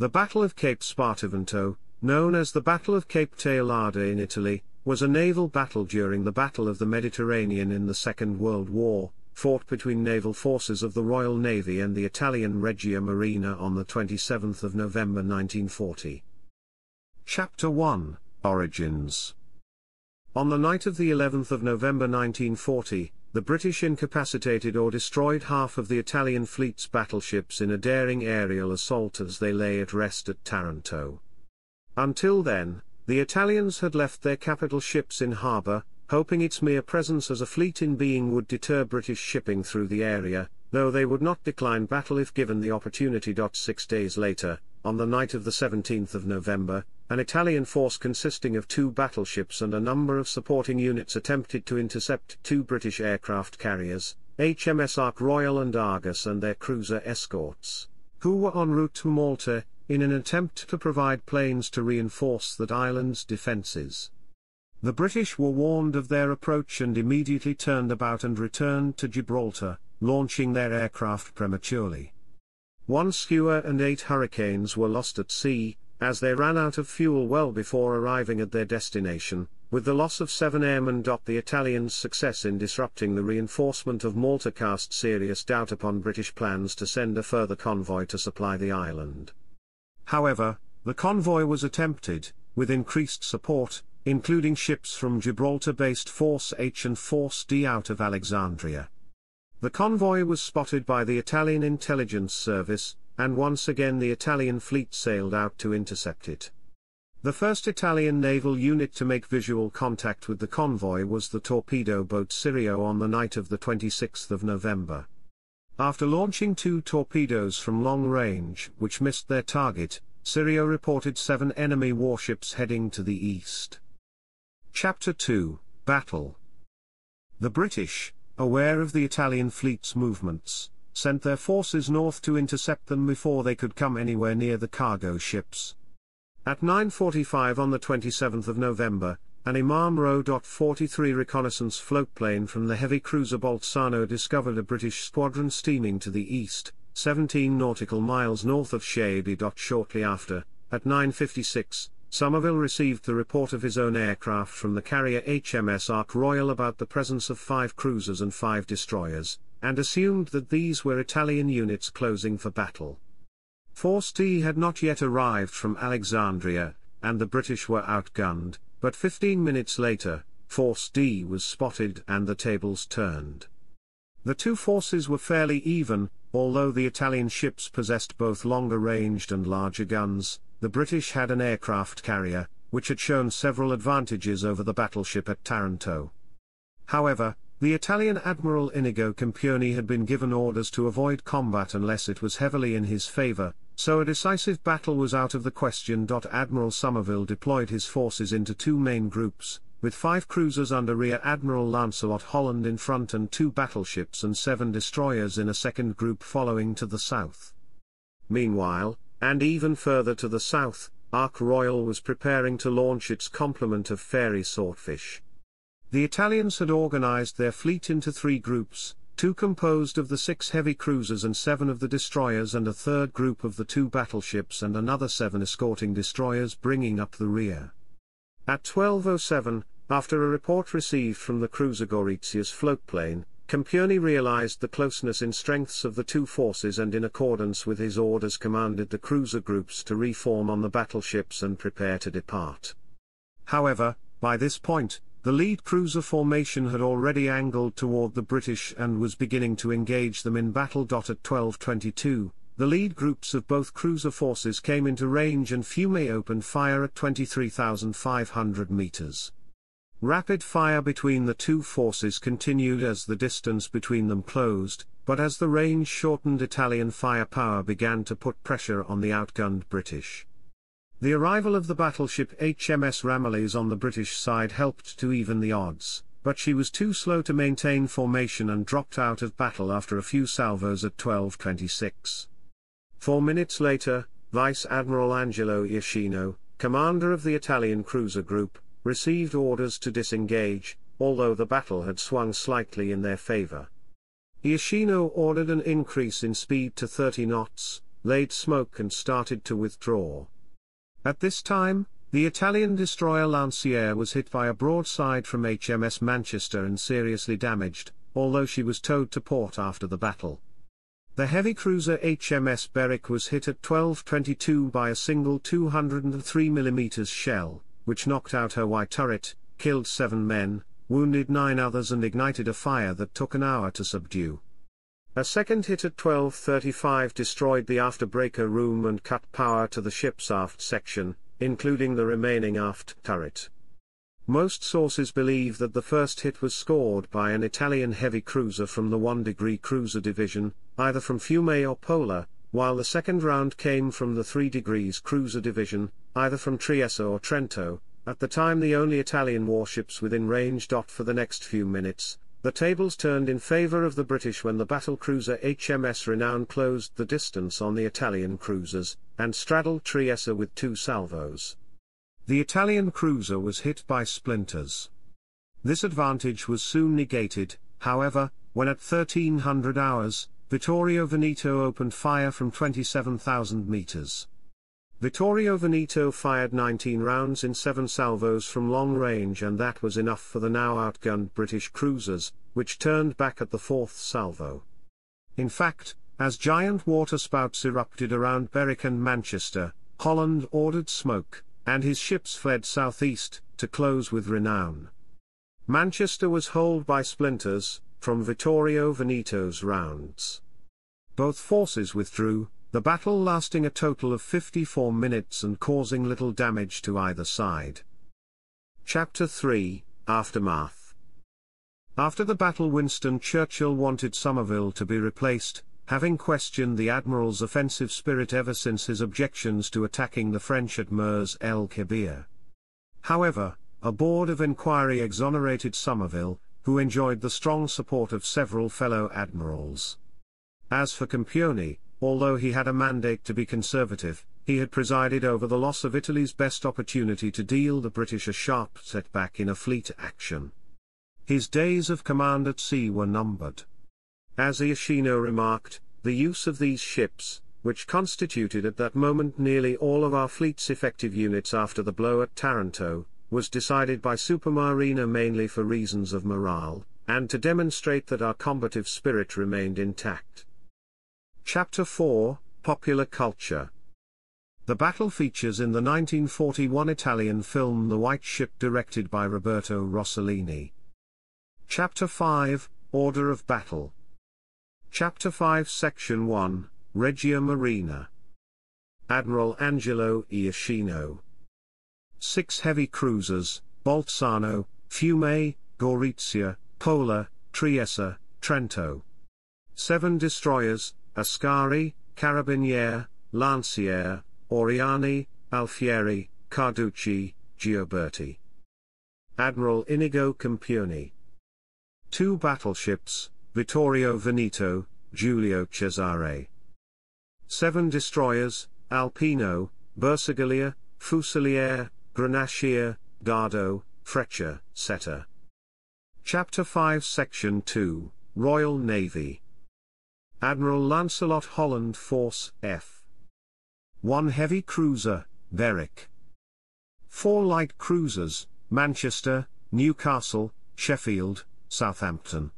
The Battle of Cape Spartivento, known as the Battle of Cape Teulada in Italy, was a naval battle during the Battle of the Mediterranean in the Second World War, fought between naval forces of the Royal Navy and the Italian Regia Marina on the 27th of November 1940. Chapter 1 Origins On the night of the 11th of November 1940, the British incapacitated or destroyed half of the Italian fleet's battleships in a daring aerial assault as they lay at rest at Taranto. Until then, the Italians had left their capital ships in harbour, hoping its mere presence as a fleet in being would deter British shipping through the area, though they would not decline battle if given the opportunity. Six days later, on the night of the 17th of November, an Italian force consisting of two battleships and a number of supporting units attempted to intercept two British aircraft carriers, HMS Ark Royal and Argus and their cruiser escorts, who were en route to Malta, in an attempt to provide planes to reinforce that island's defences. The British were warned of their approach and immediately turned about and returned to Gibraltar, launching their aircraft prematurely. One Skua and eight Hurricanes were lost at sea, as they ran out of fuel well before arriving at their destination, with the loss of seven airmen. The Italians' success in disrupting the reinforcement of Malta cast serious doubt upon British plans to send a further convoy to supply the island. However, the convoy was attempted, with increased support, including ships from Gibraltar-based Force H and Force D out of Alexandria. The convoy was spotted by the Italian intelligence service, and once again the Italian fleet sailed out to intercept it. The first Italian naval unit to make visual contact with the convoy was the torpedo boat Sirio on the night of the 26th of November. After launching two torpedoes from long range, which missed their target, Sirio reported seven enemy warships heading to the east. Chapter 2 Battle The British, aware of the Italian fleet's movements, sent their forces north to intercept them before they could come anywhere near the cargo ships. At 9.45 on the 27th of November, an IMAM Ro. 43 reconnaissance floatplane from the heavy cruiser Bolzano discovered a British squadron steaming to the east, 17 nautical miles north of Shady. Shortly after, at 9.56, Somerville received the report of his own aircraft from the carrier HMS Ark Royal about the presence of five cruisers and five destroyers, and assumed that these were Italian units closing for battle. Force D had not yet arrived from Alexandria, and the British were outgunned, but 15 minutes later, Force D was spotted and the tables turned. The two forces were fairly even, although the Italian ships possessed both longer ranged and larger guns, the British had an aircraft carrier, which had shown several advantages over the battleship at Taranto. However, the Italian Admiral Inigo Campioni had been given orders to avoid combat unless it was heavily in his favor, so a decisive battle was out of the question. Admiral Somerville deployed his forces into two main groups, with five cruisers under Rear Admiral Lancelot Holland in front and two battleships and seven destroyers in a second group following to the south. Meanwhile, and even further to the south, Ark Royal was preparing to launch its complement of Fairey Swordfish. The Italians had organized their fleet into three groups, two composed of the six heavy cruisers and seven of the destroyers and a third group of the two battleships and another seven escorting destroyers bringing up the rear. At 12.07, after a report received from the cruiser Gorizia's floatplane, Campioni realized the closeness in strengths of the two forces and in accordance with his orders commanded the cruiser groups to reform on the battleships and prepare to depart. However, by this point, the lead cruiser formation had already angled toward the British and was beginning to engage them in battle. At 1222, the lead groups of both cruiser forces came into range and Fiume opened fire at 23,500 meters. Rapid fire between the two forces continued as the distance between them closed, but as the range shortened Italian firepower began to put pressure on the outgunned British. The arrival of the battleship HMS Ramillies on the British side helped to even the odds, but she was too slow to maintain formation and dropped out of battle after a few salvos at 12.26. Four minutes later, Vice Admiral Angelo Iachino, commander of the Italian cruiser group, received orders to disengage, although the battle had swung slightly in their favor. Iachino ordered an increase in speed to 30 knots, laid smoke and started to withdraw. At this time, the Italian destroyer Lanciere was hit by a broadside from HMS Manchester and seriously damaged, although she was towed to port after the battle. The heavy cruiser HMS Berwick was hit at 12.22 by a single 203mm shell, which knocked out her Y turret, killed seven men, wounded nine others and ignited a fire that took an hour to subdue. A second hit at 12.35 destroyed the afterbreaker room and cut power to the ship's aft section, including the remaining aft turret. Most sources believe that the first hit was scored by an Italian heavy cruiser from the 1 degree cruiser division, either from Fiume or Pola, while the second round came from the 3 degrees cruiser division, either from Trieste or Trento, at the time the only Italian warships within range. For the next few minutes, the tables turned in favor of the British when the battle cruiser HMS Renown closed the distance on the Italian cruisers, and straddled Trieste with two salvos. The Italian cruiser was hit by splinters. This advantage was soon negated, however, when at 1300 hours, Vittorio Veneto opened fire from 27,000 meters. Vittorio Veneto fired 19 rounds in 7 salvos from long range and that was enough for the now outgunned British cruisers, which turned back at the fourth salvo. In fact, as giant waterspouts erupted around Berwick and Manchester, Holland ordered smoke, and his ships fled southeast, to close with Renown. Manchester was holed by splinters, from Vittorio Veneto's rounds. Both forces withdrew, the battle lasting a total of 54 minutes and causing little damage to either side. Chapter 3 Aftermath After the battle Winston Churchill wanted Somerville to be replaced, having questioned the Admiral's offensive spirit ever since his objections to attacking the French at Mers el Kebir. However, a board of inquiry exonerated Somerville, who enjoyed the strong support of several fellow admirals. As for Campioni, although he had a mandate to be conservative, he had presided over the loss of Italy's best opportunity to deal the British a sharp setback in a fleet action. His days of command at sea were numbered. As Iachino remarked, the use of these ships, which constituted at that moment nearly all of our fleet's effective units after the blow at Taranto, was decided by Supermarina mainly for reasons of morale, and to demonstrate that our combative spirit remained intact. Chapter 4 Popular Culture The battle features in the 1941 Italian film The White Ship directed by Roberto Rossellini. Chapter 5 Order of Battle Chapter 5 Section 1 Regia Marina Admiral Angelo Iachino 6 heavy cruisers, Bolzano, Fiume, Gorizia, Pola, Trieste, Trento. 7 destroyers, Ascari, Carabiniere, Lanciere, Oriani, Alfieri, Carducci, Gioberti. Admiral Inigo Campioni. Two battleships, Vittorio Veneto, Giulio Cesare. Seven destroyers, Alpino, Bersagliere, Fusilier, Grenadier, Dardo, Freccia, Saetta. Chapter 5 Section 2, Royal Navy. Admiral Lancelot Holland Force F. 1 heavy cruiser, Berwick. 4 light cruisers, Manchester, Newcastle, Sheffield, Southampton.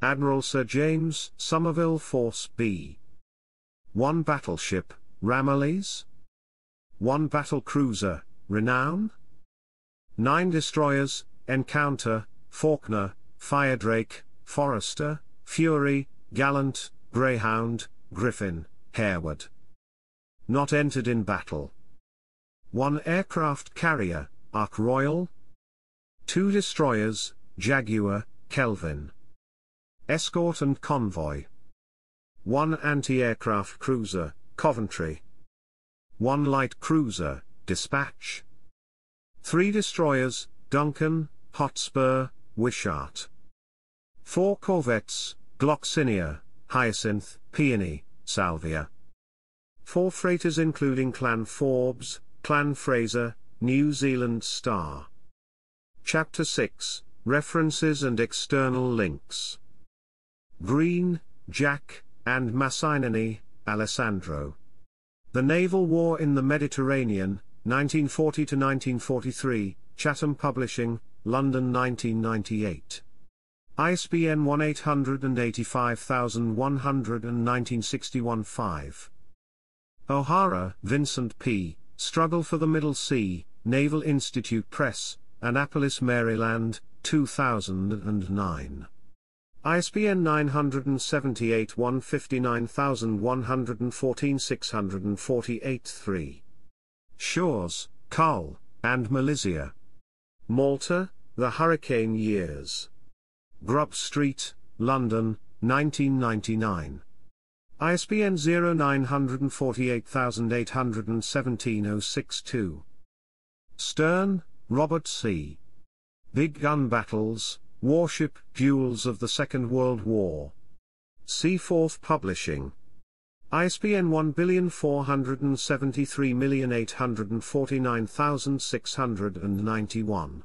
Admiral Sir James Somerville Force B. 1 battleship, Ramillies. 1 battle cruiser, Renown. 9 destroyers, Encounter, Faulknor, Firedrake, Forester, Fury, Gallant, Greyhound, Griffin, Hereward. Not entered in battle. 1 aircraft carrier, Ark Royal. 2 destroyers, Jaguar, Kelvin. Escort and convoy. 1 anti-aircraft cruiser, Coventry. 1 light cruiser, Despatch. 3 destroyers, Duncan, Hotspur, Wishart. 4 corvettes, Gloxinia, Hyacinth, Peony, Salvia. Four freighters including Clan Forbes, Clan Fraser, New Zealand Star. Chapter 6 References and External Links. Green, Jack, and Massignani, Alessandro. The Naval War in the Mediterranean, 1940 to 1943, Chatham Publishing, London 1998. ISBN 1-885-100-1961-5. O'Hara, Vincent P., Struggle for the Middle Sea, Naval Institute Press, Annapolis, Maryland, 2009. ISBN 978 159114 648 3. Shores, Carl, and Malizia. Malta, The Hurricane Years. Grub Street, London, 1999. ISBN 0948817062. Stern, Robert C. Big Gun Battles, Warship Duels of the Second World War. Seaforth Publishing. ISBN 143849,691.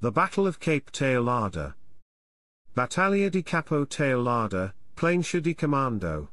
The Battle of Cape Teulada. Battaglia di Capo Teulada, Plancia di Comando.